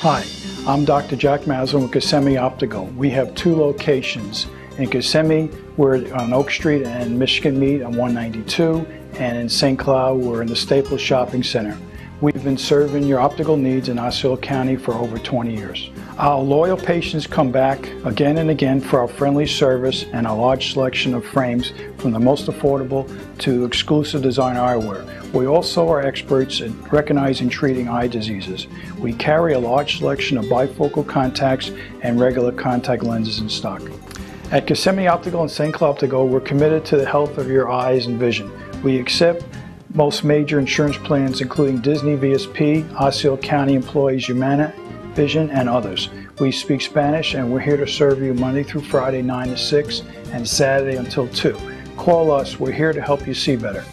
Hi, I'm Dr. Jack Maslin with Kissimmee Optical. We have two locations. In Kissimmee, we're on Oak Street and Michigan Meat on 192, and in St. Cloud, we're in the Staples Shopping Center. We've been serving your optical needs in Osceola County for over 20 years. Our loyal patients come back again and again for our friendly service and a large selection of frames from the most affordable to exclusive design eyewear. We also are experts in recognizing treating eye diseases. We carry a large selection of bifocal contacts and regular contact lenses in stock. At Kissimmee Optical and St. Cloud Optical, we're committed to the health of your eyes and vision. We accept most major insurance plans including Disney VSP, Osceola County Employees Humana, Vision, and others. We speak Spanish and we're here to serve you Monday through Friday 9 to 6 and Saturday until 2. Call us, we're here to help you see better.